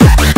Yeah.